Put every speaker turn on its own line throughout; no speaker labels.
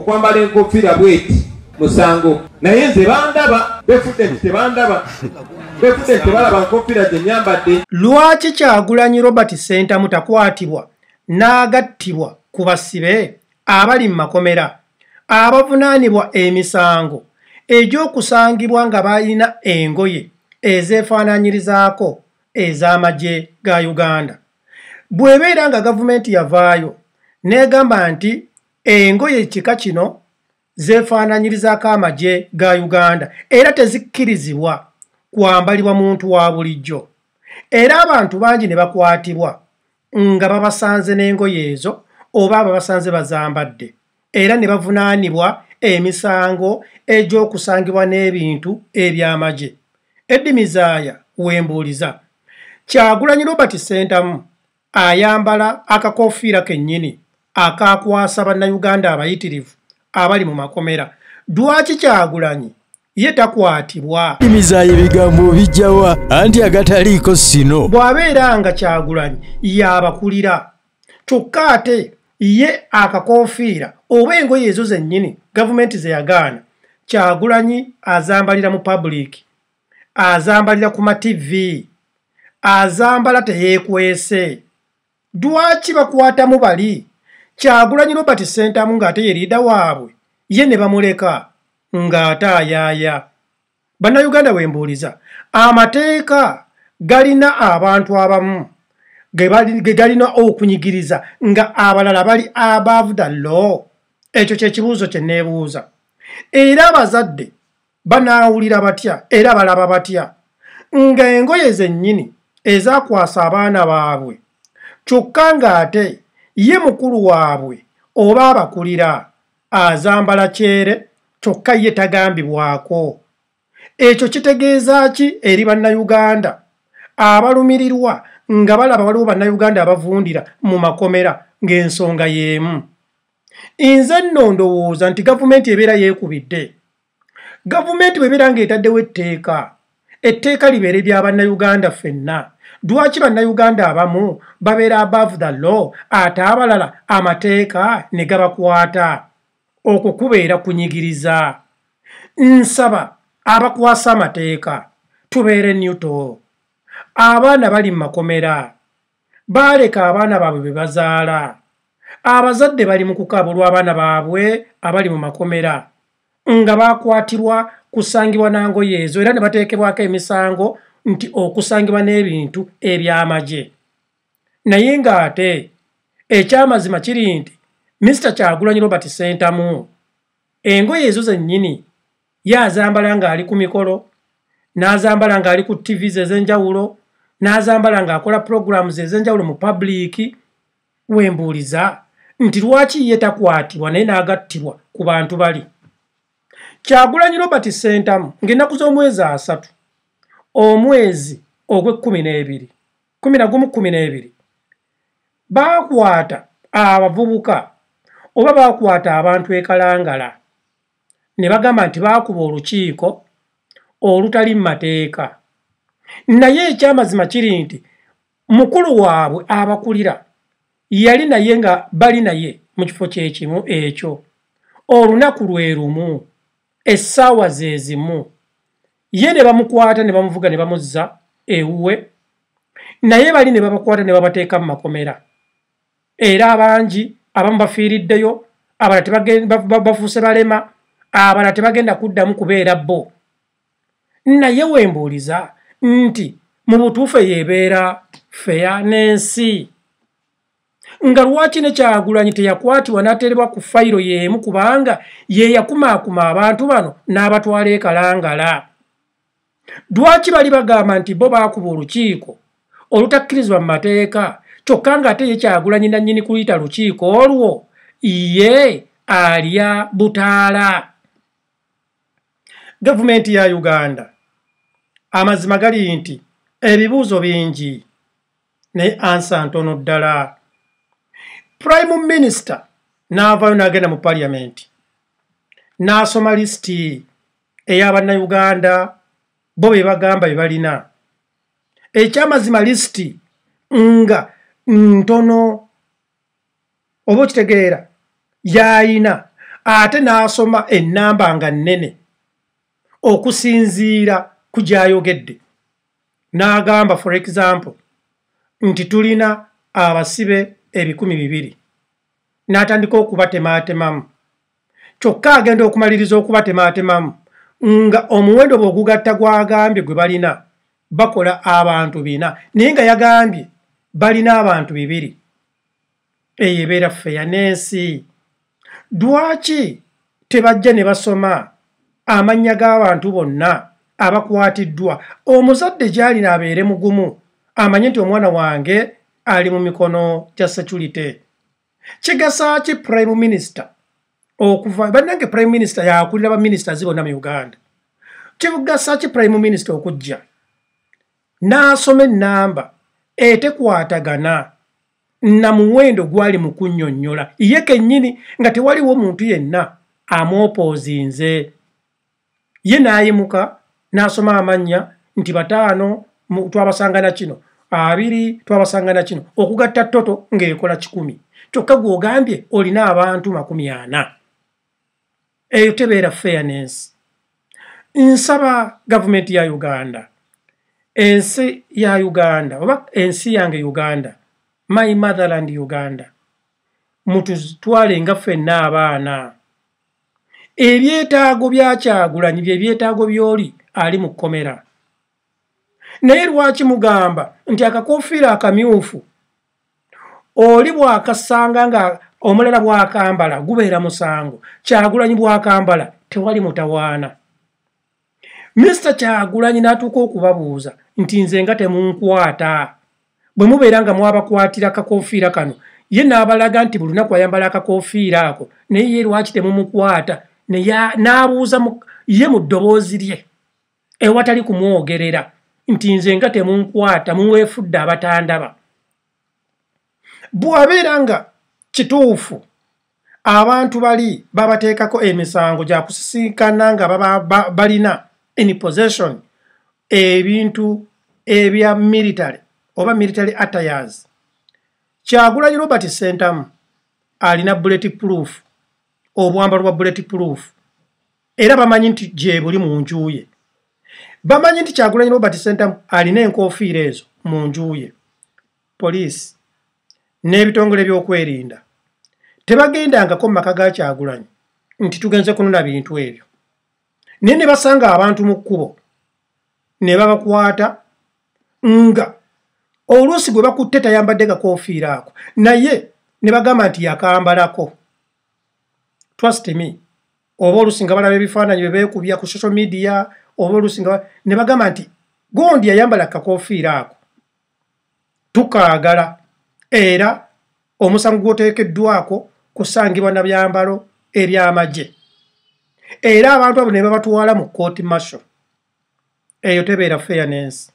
okwambala enkofiira bweti musango. Naye nze bandaba befudde tebandaba befudde tebalaba nkofiira gye nyambadde.
Lwaki kyagulanyi robert sentamu takwatibwa n'agattibwa ku basibe abali mu makomera abavunaanibwa emisango egy'okusangibwa nga balina engoye ezeefaananyirizaako ez'amagye ga uganda? Bw'ebeera nga gavumenti yavaayo n'egamba nti engoye kika kino zeefaananyirizaako amagye ga uganda era tezikkirizibwa kwambalibwa muntu wa bulijjo. Era abantu bangi ne bakwatibwa nga babasanze n'engoye ezo oba ababasanze bazambadde. Era ne bavunaanibwa emisango egy'okusangibwa n'ebintu eby'amagye. Eddimizaaya wembuuliza kyagulanyi robert sentamu ayambala akakofiira kennyini akakwasa bannayuganda abayitirivu abali mu makomera. Dwaki kyagulanyi? Ye takwatibwa.
Imizayo ebigambo bijjawa anti agataliiko sino.
Bw'abeera nga kyagulanyi yabakulira. Kyokka ate ye akakofiira oba engoye ezo zennyini gavumenti ze yagaana kyagulanyi azambalira mu pabuliiki azambalira ku mativi azambala teyeekwese. Dwaki bakwatamu bali kyagulanyi robert sentamu ng'ate ye liida waabwe ye ne bamuleka ng'ate ayaaya bannayuganda wembuuliza amateeka galina abantu abamu ge galina okunyigiriza nga abalala bali above the law? Ekyo kyekibuuzo kye neebuuza. Era abazadde banaawulira batya? Era balaba batya? Nga engoye zennyini ezakwasa abaana baabwe. Kyokka ng'ate ye mukulu waabwe oba abakulira azambala kyere kyokka ye tagambibwako. Ekyo kitegeeza ki eri bannayuganda? Abalumirirwa nga balaba waliwo bannayuganda abavundira mu makomera ng'ensonga y'emu. Nze nno ndowooza nti gavumenti ebeera yeekubidde. Gavumenti bwebeera ng'etaddewo etteeka etteeka libeere lya bannayuganda ffenna. Dwaki bannayuganda abamu babeera above the law ate abalala amateeka ne gabakwata? Okwo kubeera kunyigiriza. Nsaba abakwasa amateeka tubeere newto abaana bali mu makomera baaleka abaana baabwe be bazaala. Abazadde bali mu kukaabulwa abaana baabwe abali mu makomera nga baakwatirwa kusangibwa nangoye ezo era ne bateekebwako emisango nti okusangibwa n'ebintu eby'amagye. Naye ng'ate ekyamazima kiri nti misita kyagulanyi robert sentamu engoye ezo zennyini ye azambala ng'ali ku mikolo n'azambala ng'ali ku tvs ez'enjawulo n'azambala ng'akola programs ez'enjawulo mu pabuliiki wembuuliza nti lwaki ye takwatibwa naye n'agattibwa ku bantu bali kyagulanyi robert sentamu ng'ennaku z'omwezi asatu omwezi ogw'ekkumi n'ebiri kumi na gumu kkumi n'ebiri baakwata abavubuka oba baakwata abantu ekalangala ne bagamba nti baakuba olukiiko olutali mu mateeka. Naye ekyamazima kiri nti mukulu waabwe abakulira yali naye nga bali naye mu kifo kyekimu ekyo. Olunaku lwe lumu essaawa ze zimu. Ye ne bamukwata ne bamuvuga ne bamuzza ewuwe. Naye bali ne babakwata ne babateeka mu makomera. Era abangi abamu bafiiriddeyo abalala bafuuse balema abalala tebagenda kuddamu kubeera bo. Naye wembuuliza nti mu butuufu eyeebeera feya n'ensi nga lwaki ne kyagulanyi teyakwatibwa n'aterebwa ku fayiro y'emu kubanga ye yakumaakuma abantu bano n'abatwala ekalangala lwaki bali bagamba nti bo baakuba olukiiko? Olutakkirizibwa mu mateeka kyokka ng'ate ye kyagulanyi nannyini kuyita lukiiko olwo ye alya butaala. Gavumenti ya uganda amazima gali nti ebibuuzo bingi naye ansa ntono ddala prime minisita n'avaayo n'agenda mu paliamenti n'asoma lisiti ey'abannayuganda bo be bagamba bye balina. Ekyamazima lisiti nga ntono oba okitegeera y'ayina ate n'asoma ennamba nga nnene okusinziira ku gy'ayogedde. N'agamba for example nti tulina abasibe ebikumi bibiri. N'atandika okubatemaatemamu. Kyokka agenda okumaliriza okubatemaatemamu nga omuwendo bwe ogugatta gwagambye gwe balina bakola abantu bina naye nga yagambye balina abantu bibiri. Eyo ebeera feya n'ensi. Lwaki tebajja ne basoma amannya g'abantu bonna abakwatiddwa? Omuzadde gy'alina abeere mugumu amanye nti omwana wange ali mu mikono gya security. Kigasa ki prime minister okuva bannange prime minister yakulira baminisita zi bonna mu uganda. Kigasa ki prime minister okujja? N'asoma ennamba etekwatagana na muwendo gwali mu kunnyonnyola. Ye kennyini nga tewaliwo muntu yenna amwopoozinze ye n'ayimuka n'asoma amannya nti bataano twabasangana kino abiri twabasangana kino okugatta toto ng'ekola kikumi. Kyokka gw'ogambye olina abantu makumi ana. Eyo tebeera fairness. Nsaba gavumenti ya uganda. Ensi ya uganda oba ensi yange uganda my motherland uganda mututwale nga ffenna abaana. Ebyetaago byakyagulanyi bye byetaago by'oli ali mu kkomera naye lwaki mugamba nti akakofiira akamyufu? Oli bw'akasanga nga omulala bw'akambala gubeera musango. Kyagulanyi bw'akambala tewali mutawaana. Minisita kyagulanyi n'atuuka okubabuuza nti nze nga temunkwata. Bwe mubeera nga mwabakwatira akakofiira kano ye n'abalaga nti buli lunaku ayambala akakofiira ako naye ye lwaki temumukwata? N'abuuza ye mu ddoboozi lye ewatali kumwogerera nti nze nga temunkwata muweefudde abatandaba. Bw'abeera nga kituufu abantu bali babateekako emisango gya kusisinkana nga balina in possession ebintu ebya military oba military attires. Kyagulanyi robert sentamu alina bullet proof obwambalo bwa bullet proof. Era bamanyi nti gye buli mu njuye bamanyi nti kyagulanyi robert sentamu alina enkofiira ezo mu njuye poliisi n'ebitongole by'okwerinda. Tebagendangako mu maka ga kyagulanyi nti tugenze kunona bintu ebyo. Naye ne basanga abantu mu kkubo ne babakwata nga oluusi gwe bakutte tayambadde gakofiira ako. Naye ne bagamba nti yakambalako. Trust me oba oluusi nga balaba ebifaananyi bye beekubya ku social media oba oluusi nga ne bagamba nti gondi yayambala kakofiira ako. Tukaagala era omusango gwoteekeddwako kusangibwa na byambalo eby'amagye. Era abantu abo ne babatwala mu kooti masho eyo tebeera fairness.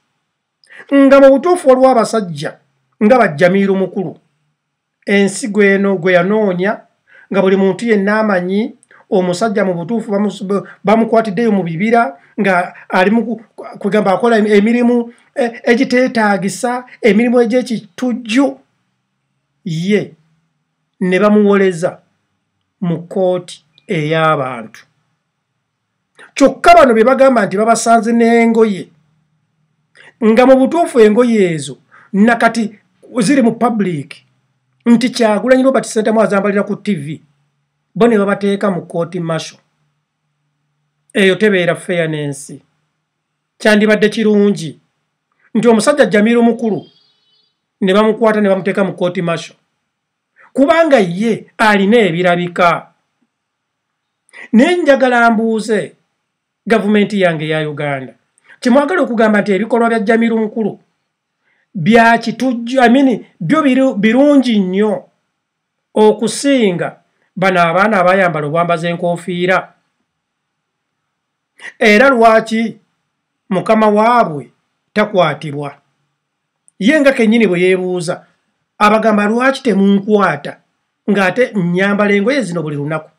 Nga mu butuufu waliwo abasajja nga bajjamiiru mukulu. Ensi gweno gwe yanoonya nga buli muntu yenna amanyi omusajja mu butuufu bamukwatiddeyo mu bibira nga alimu kugamba akola emirimu e, egiteetaagisa emirimu egy'ekitujju ye ne bamuwoleza mu kooti ey'abantu. Kyokka bano bye bagamba nti babasanze n'engoye nga mu butuufu engoye ezo nakati ziri mu public nti kyagulanyi robert sentamu azambalira ku tv bo ne babateeka mu kooti masho eyo tebeera fairnensi kyandibadde kirungi. Nti omusajja jamiru mukulu ne bamukwata ne bamuteeka mu kooti masho kubanga ye alina ebirabika. Naye njagala mbuuze gavumenti yange ya uganda. Kyemwagala okugamba nti ebikolwa bya jamiru mukulu byakitujju amini byo birungi nnyo okusinga bano abaana abayambala obwambaza enkofiira. Era lwaki mukama waabwe takwatibwa? Ye nga kennyini bwe yeebuuza abagamba lwaki temunkwata ng'ate nyambala engoye zino buli lunaku?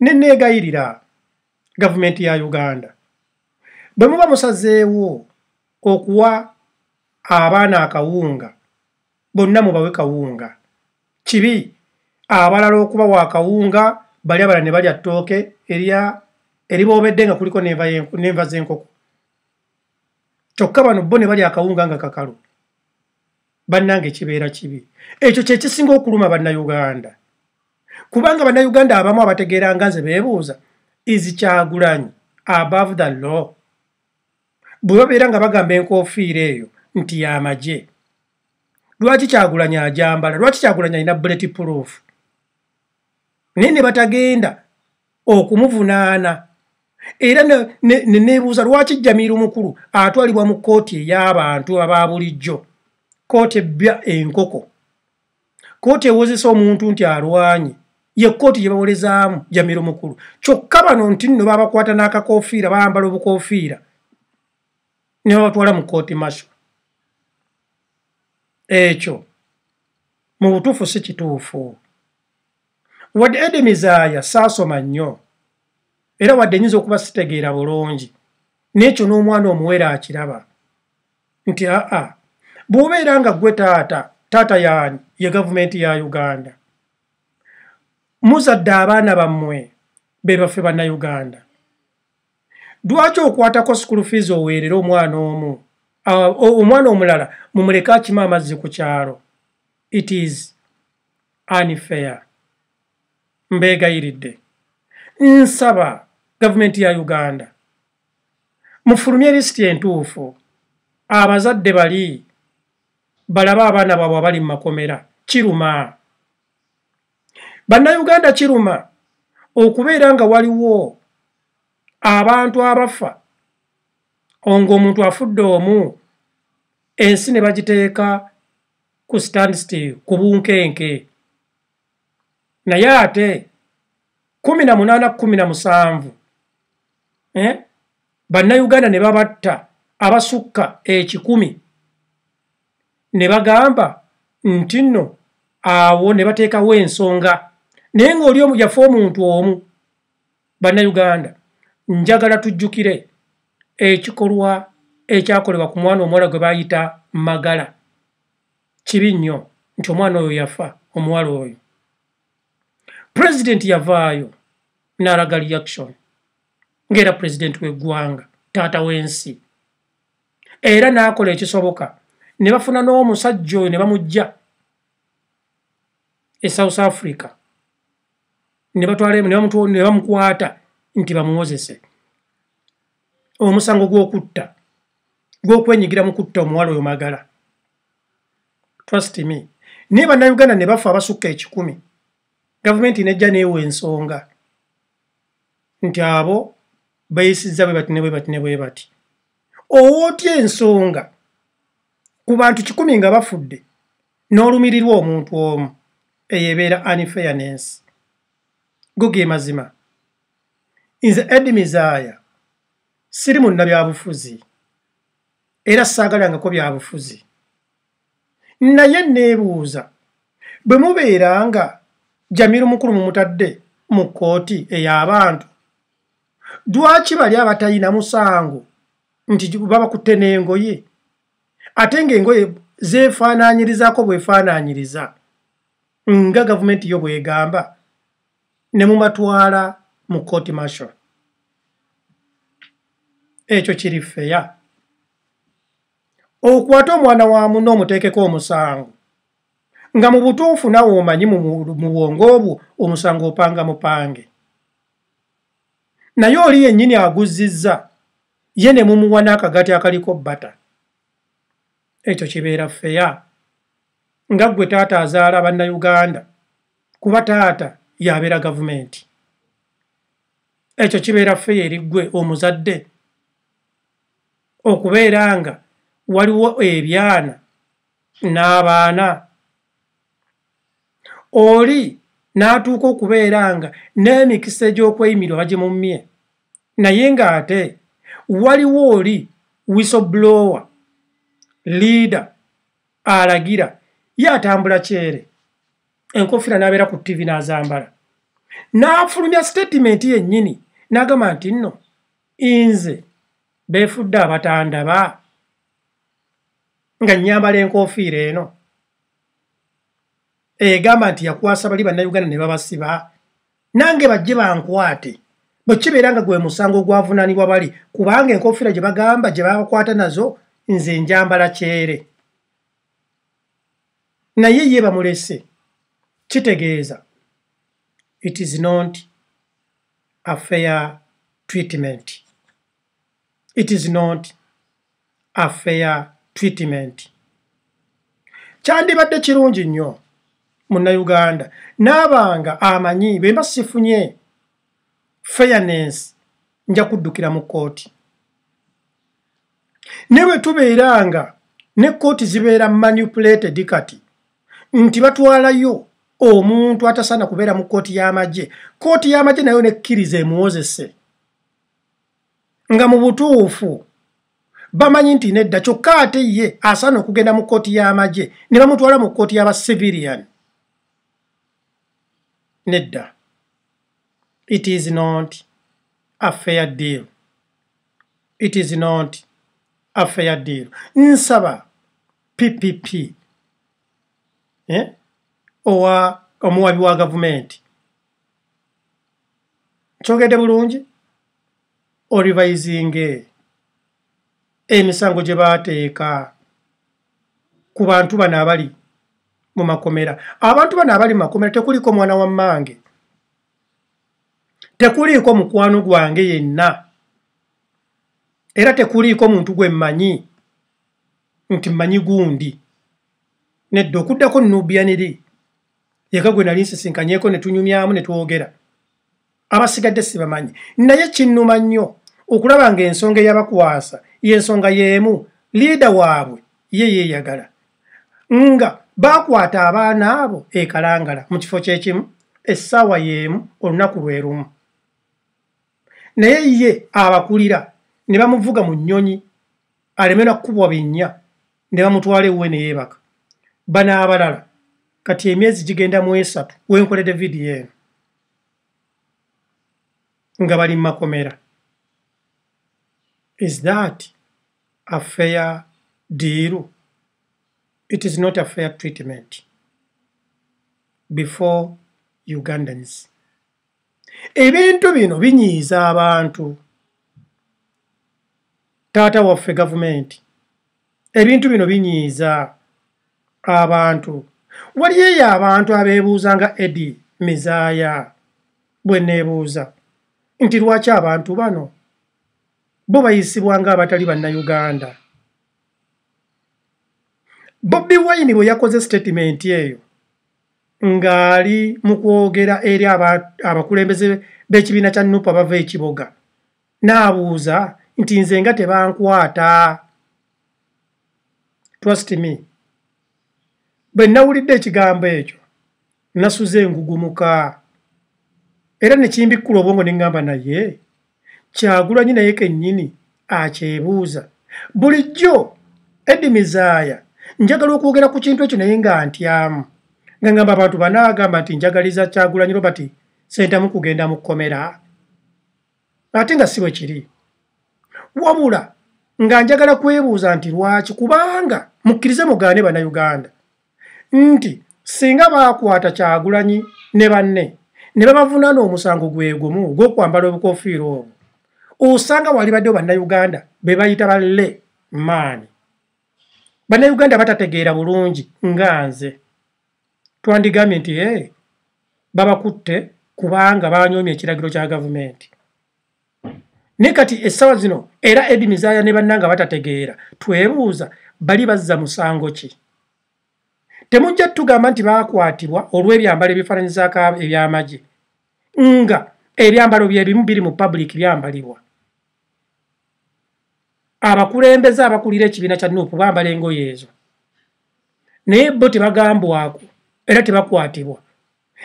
Neneegayirira gavumenti ya uganda. Bwe muba musazeewo okuwa abaana akawunga bonna mubawe kawunga. Kibi abalala okuba wakawunga bali abalala ne balya ttooke eriboobedde nga kuliko nenva z'enkoko. Kyokka bano bo ne balya akawunga nga kakalu. Bannange kibeera kibi. Ekyo kyekisinga okuluma bannayuganda. Kubanga bannayuganda abamu abategeeranga nze beebuuza izikyagulanyi above the law? Bwe babeera nga bagamba enkoofiira eyo nti yamagye lwaki kyagulanyi ajambala? Lwaki kyagulanyi alina bullet proof naye ne batagenda okumuvunaana. Era neneebuuza lwaki jamiiru mukulu atwalibwa mu kooti ey'abantu aba bulijjo? Kooti ebbya enkoko. Kooti ewozesa omuntu nti alwanye ye kooti gye bawolezaamu jamiiru mukulu. Kyokka bano nti nno babakwata n'akakoofiira bayambala obukoofiira ne babatwala mu kooti masho ekyo. Mu butuufu si kituufu wadde edemizaaya saasoma nnyo era wadde nyinza okuba sitegeera bulungi. N'ekyo n'omwana omuwere akiraba nti aa bw'obeera nga ggwe taata taata yaani ye gavumenti ya uganda muzadde abaana bammwe be baffe bannayuganda. Lwaki okwatako school fees oweerera omwana omu omwana omulala mumuleke akima amazzi ku kyalo? It is unfair mbeegayiridde nsaba gavumenti ya uganda. Mufulumye lisiti entuufu. Abazadde bali balabe abaana baabwe abali mu makomera. Kiruma. Bannayuganda kiruma okubeera nga waliwo abantu abafa. Ng'omuntu afudde omu ensi ne bagiteeka ku standstill ku bunkenke naye ate kumi na munaana kumi na musanvu eh? bannayuganda ne babatta abasukka ekikumi ne bagamba nti nno awo ne bateekawo ensonga naye ng'oli omu yafe omuntu omu bannayuganda njagala tujjukire ekikolwa ekyakolebwa ku mwana omuwala gwe bayita magala kibi nnyo nti omwana oyo yafa omuwala oyo pulezidenti yavaayo n'alaga reaction ng'era pulezidenti w'eggwanga taata w'ensi. Era n'akola ekisoboka ne bafuna n'omusajja oyo ne bamugja e south africa. Ne bamukwata nti bamuwozese. Omusango gw'okutta gw'okwenyigira mu kutta omuwala oyo magala. Trust me. Naye bannayuganda ne bafa abasukka ekikumi gavumenti nejja neewa ensonga nti abo bayisizza bwe bati ne bwe bati ne bwe bati. Owootya ensonga ku bantu kikumi nga bafudde n'olumirirwa omuntu omu eyo ebeera unfairness go ge mazima. Nze edimizaaya siri munna byabufuzi era saagalangako byabufuzi. Naye neebuuza bwe mubeera nga jamiru mukulu mumutadde mu kkooti ey'abantu lwaki bali abatalina musango nti babakutte n'engoye? Ate ng'engoye zeefaanaanyirizaako bwefaanaanyiriza nga gavumenti yo bwegamba ne mumatwala mu kooti marshal ekyo kiri feya okwate omwana wa muno omuteekeko omusango nga mu butuufu nawe omanyi mu bwongo obwo omusango opanga mupange. Naye oli yennyini aguzizza ye ne mumuwa n'akagati akaliko bbata. Ekyo kibeera feya nga ggwe taata azaala bannayuganda kuba taata yabeera gavumenti. Ekyo kibeera feya eri ggwe omuzadde. Okubeera nga waliwo ebyana n'abaana oli n'atuuka okubeera nga n'emikisa egy'okweyimirwa bagimumye naye ng'ate waliwo oli wisoblower liida alagira ye atambula kyere. Enkofiira n'abeera ku ttivi n'azambala. N'afulumya sitatimenti yennyini n'agamba nti nno nze beefudde abatandaba nga nnyambala enkofiira eno egamba nti yakwasa bali bannayuganda ne babasiba nange bajje bankwate. Bwe kibeera nga gwe musango ogwavunaanibwa bali kubanga enkofiira gye bagamba gye babakwata nazo nze njambala kyere. Naye ye bamulese kitegeeza. It is not a fair treatment. It is not a fair treatment. Kyandibadde kirungi nnyo munnayuganda naabanga amanyi bwe mba sifunye fairness nja kuddukira mu kkooti. Ne bwe tubeera nga ne kkooti zibeera manipulated kati nti batwalayo omuntu atasaana kubeera mu kkooti y'amagye. Kkooti y'amagye nayo nekkiriza emuwozese. Nga mu butuufu bamanyi nti nedda kyokka ate ye asaana okugenda mu kkooti y'amagye ne bamutwala mu kkooti y'abacivilian nedda. It is not a fair deal. It is not a fair deal. Nsaba ppp eh? owa omuwabi wa gavumenti kyogedde bulungi? Orivisinge emisango gye baateeka ku bantu bano abali mu makomera. Abantu bano abali mu makomera tekuliiko mwana wa mmange. Tekuliiko mukwano gwange yenna. Era tekuliiko muntu gwe mmanyi nti mmanyi gundi. Nedda okuddako nubianiri yeka gwe nali nsisinkanyeko ne tunyumyamu ne twogera. Abasigadde sibamanyi. Naye kinnuma nnyo okulaba ng'ensonga eyabakwasa y'ensonga y'emu liida waabwe ye yeeyagala. Nga baakwata abaana abo ekalangala mu kifo kyekimu essaawa y'emu olunaku lwe lumu. Naye ye abakulira ne bamuvuga mu nnyonyi alemera kkubwa binnya ne bamutwala ewuwe ne yeebaka. Banaabalala kati emyezi gigenda mu esatu wenkoledde vidiyo eno nga bali mumakomera is that a fair deal it is not a fair treatment before ugandans. Ebintu bino binyiiza abantu. Taata waffe gavumenti ebintu bino binyiiza abantu. Wali eyo abantu abeebuuza nga edi mizaaya? Bwe neebuuza nti lwaki abantu bano bo bayisibwa ng'abatali bannayuganda bobbi wayini bwe yakoze sitatimenti eyo ng'ali mu kwogera eri abakulembeze b'ekibiina kya nupa bava ekiboga. N'abuuza nti nze nga tebankwata. Trust me. Bwe nawulidde ekigambo ekyo nasuze engugumuka era ne kimbikkula obwongo ne ŋŋamba naye kyagulanyi naye kennyini akyebuuza. Bulijjo edi mizaaya njagala okwogera ku kintu ekyo naye nga ntyamu. Nga ŋŋamba abantu banaagamba nti njagaliza kyagulanyi robert sentamu kugenda mu kkomera. Ate nga si bwe kiri. Wabula nga njagala kwebuuza nti lwaki? Kubanga mukkirize mugaane bannayuganda. Nti singa baakwata kyagulanyi ne banne ne babavunaana omusango gwe gumu ogw'okwambala obukofiira obwo osanga wali baddewo bannayuganda be bayita balle maani bannayuganda batategeera bulungi nga nze. Twandigambye nti e babakutte kubanga banyoomye ekiragiro kya gavumenti. Naye kati essaawa zino era edi mizaaya ne bannanga batategeera twebuuza bali bazza musango ki? Temujja tugamba nti baakwatibwa olw'ebyambalo ebifaananyizaako ebyamagye nga ebyambalo byebimu biri mu public byambalibwa abakulembeze abakulira ekibiina kya nuupu bambala engoye ezo. Naye bo tebagambwako era tebakwatibwa.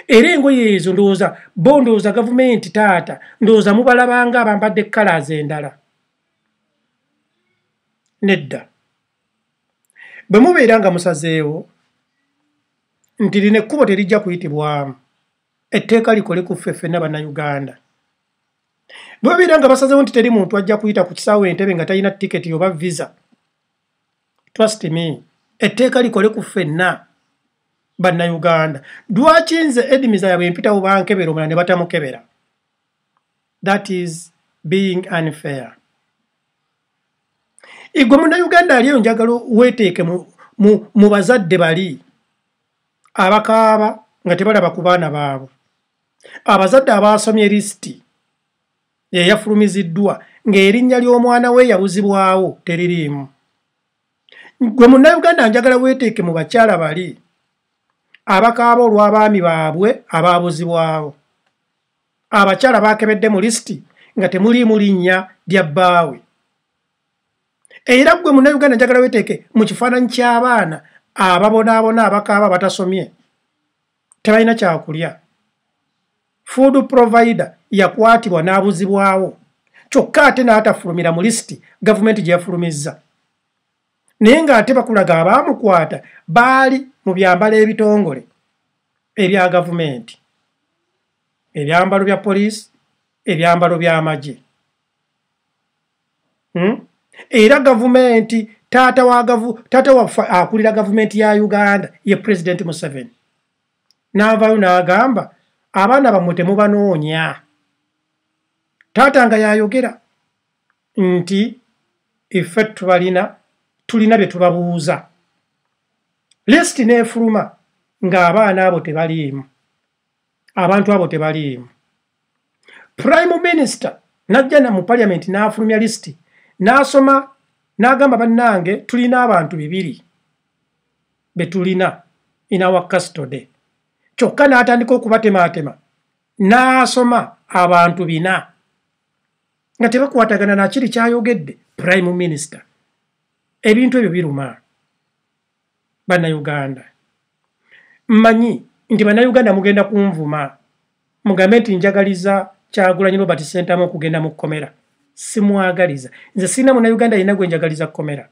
Era engoye ezo ndowooza bo ndowooza gavumenti taata ndowooza mubalabanga abambadde kalazi endala. Nedda. Bwe mubeera nga musazeewo nti lino ekkubo terijja kuyitibwamu etteeka likole ku ffe ffenna bannayuganda bwe babeera nga basazeewo nti teri muntu ajja kuyita ku kisaawo entebe nga talina tiketi oba visa trust me etteeka likole ku ffenna bannayuganda. Lwaki nze edimiza yabwe mpitawo bankebera omulala ne batamukebera? That is being unfair. Igwe munnayuganda aliyo njagala weeteeke mu bazadde bali abakaaba nga tebalaba ku baana baabwe. Abazadde abaasomye lisiti yeyafulumiziddwa ng'erinnya ly'omwana we yabuzibwawo teririimu. Gwe munnayuganda njagala weeteeke mu bakyala bali abakaaba olw'abaami baabwe abaabuzibwawo. Abakyala baakebedde mu lisiti nga temuliimu linnya lya bbaawe. Era gwe munnayuganda njagala weeteeke mu kifaananyi ky'abaana ababonaabona abakaaba batasomye tebalina kyakulya. Food provider yakwatibwa n'abuzibwawo. Kyokka ate n'atafulumira mu lisiti gavumenti gye yafulumizza. Naye ng'ate bakulaga abaamukwata baali mu byambalo ebitongole ebya gavumenti. Ebyambalo bya poliisi ebyambalo by'amagye hmm? era gavumenti taata waffe akulira gavumenti ya uganda ye pulezidenti museveni. N'avaayo n'agamba abaana bammwe temubanoonya taata nga yayogera nti effe tubalina tulina bye tubabuuza. Lisiti n'efuluma ng'abaana abo tebaliimu abantu abo tebaliimu prime minister najja na mu paliamenti n'afulumya lisiti n'asoma n'agamba bannange tulina abantu bibiri be tulina inawa custody. Kyokka n'atandika okubatemaatema n'asoma abantu bina nga tebakwatagana nakiri kyayogedde prime minister. Ebintu ebyo biruma. Bannayuganda. Mmanyi nti bannayuganda mugenda kunvuma. Mugambe nti njagaliza kyagulanyi robert sentamu okugenda mu kkomera. Simwagaliza. Nze sirina munnayuganda yina gwe njagaliza kkomera.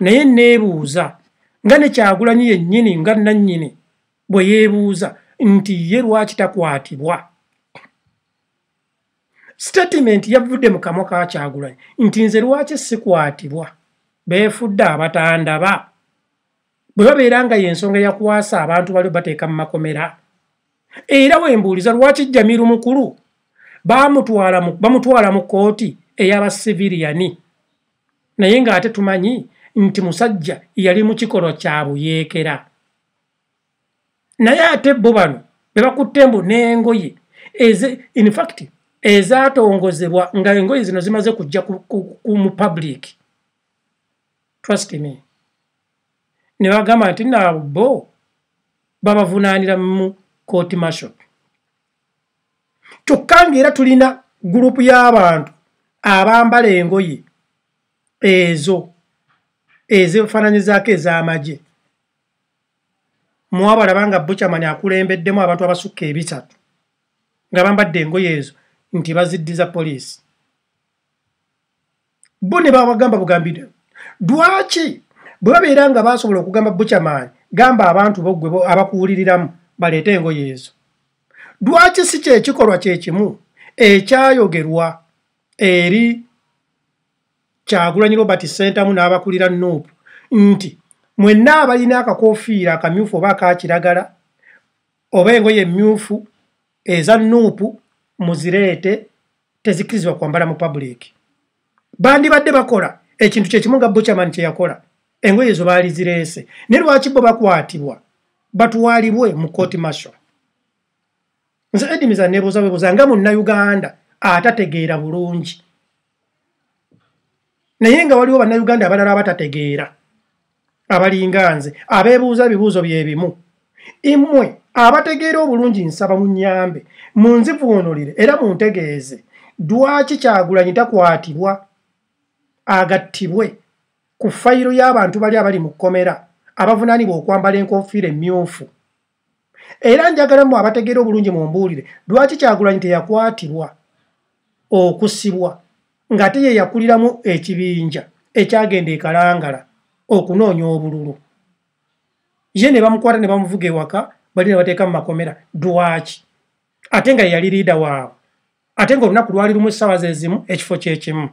Naye neebuuza nga ne kyagulanyi yennyini nga nannyini bwe yeebuuza nti ye lwaki takwatibwa statement yavudde mu kamwa ka kyagulanyi nti nze lwaki sikwatibwa? Beefudde abatandaba. Bwe babeera nga yensonga yakwasa abantu bali bateeka mu makomera. Era wembuuliza lwaki jamiru mukulu bamutwala mu kooti ey'abasiviriyani naye ng'ate tumanyi nti musajja yali mu kikolwa kya buyeekera. Naye ate bo bano be bakutte mbu n'engoye infact ezatongozebwa nga engoye zino zimaze kujja mu public. Trust me. Ne bagamba nti nabo bo babavunaanira mu court marshal kyokka ngaera tulina gurupu y'abantu abambala engoye ezo ezifaananyizaako ez'amagye. Mwabalaba nga buchamani akulembeddemu abantu abasukka ebisatu nga bambadde engoye ezo nti baziddiza poliisi. Bo ne babagamba bugambire lwaki? Bwe babeera nga basobola okugamba buchamani gamba abantu bogwe abakuwuliriramu baleete engoye ezo. Lwaki si kyekikolwa kyekimu ekyayogerwa eri kyagulanyi robert sentamu n'abakulira nuupu nti mwenna abalina akakofiira akamyufu oba akakiragala oba engoye emyufu eza nuupu muzireete tezikkirizibwa kwambala mu public. Bandibadde bakola ekintu kyekimu nga buchaman kyeyakola engoye ezo baali zireese. Naye lwaki bo bakwatibwa? Batwalibwe mu court marshal nze edimiza nebuuza bwebuuza nga munnayuganda atategeera bulungi. Naye nga waliwo bannayuganda abalala abatategeera abalinga nze abeebuuza ebibuuzo bye bimu. Imwe abategeera obulungi nsaba mu nnyambe munzivuunulire era muntegeeze dwaki kyagulanyi takwatibwa agattibwe ku fayiro y'abantu bali abali mu kkomera abavunaanibwa okwambala enkofiira emmyufu? Era njagalamu abategeera obulungi mu mbuulire lwaki kyagulanyi teyakwatirwa okusibwa ng'ate ye yakuliramu ekibinja ekyagenda ekalangala okunoonya obululu? Ye ne bamukwata ne bamuvuga ewaka bali ne bateeka mu makomera dwaki ate nga yeyali liida waabwe. Ate nga olunaku lwali lumu essaawa ze zimu ekifo kyekimu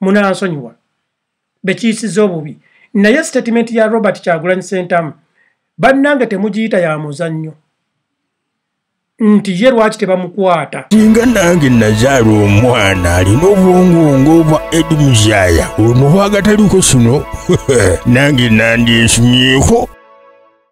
munansonyiwa. Bekiyisiza obubi. Naye statement ya robert kyagulanyi sentamu bannange temugiyita ya muzannyo. Nti ye lwaki tebamukwata?
Singa nange nazaala omwana alina obwongongo obwa edimuzaya ono bwagataliiko sino nange nandyesumyeko